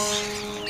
Música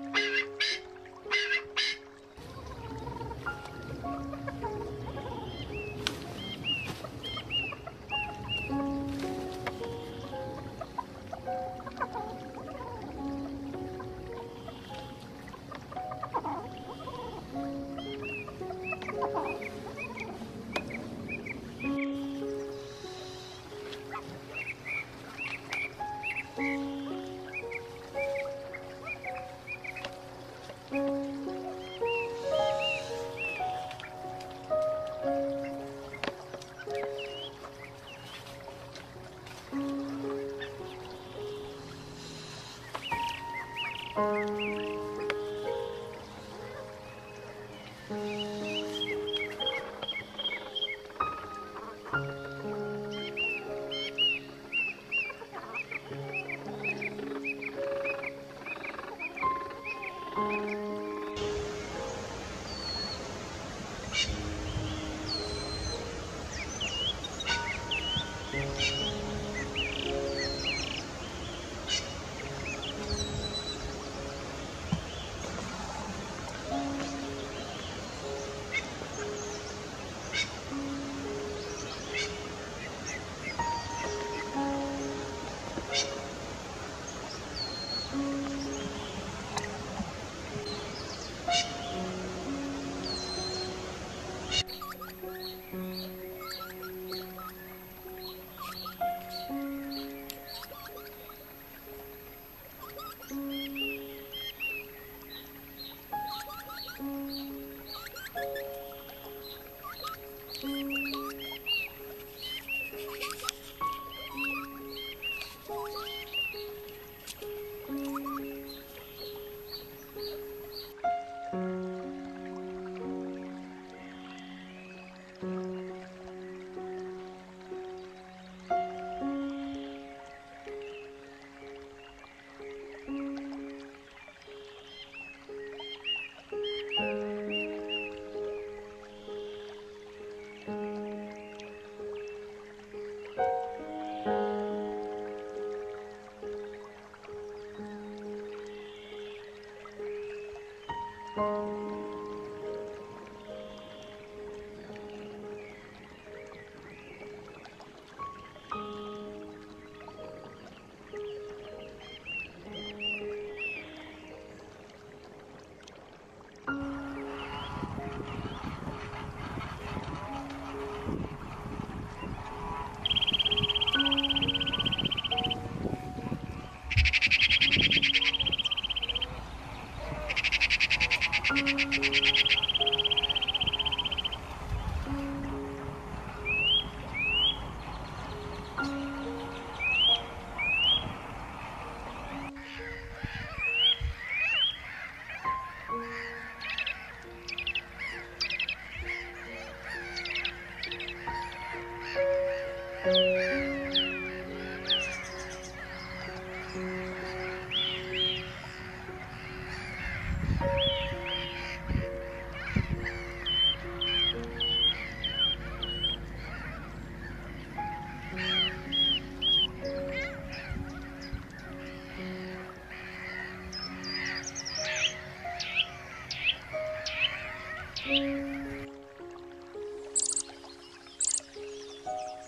Música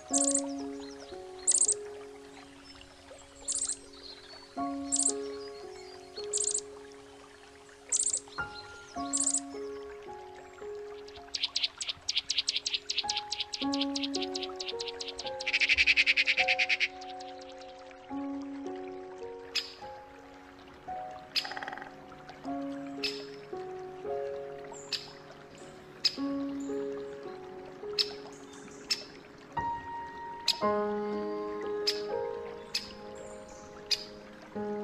Música ん。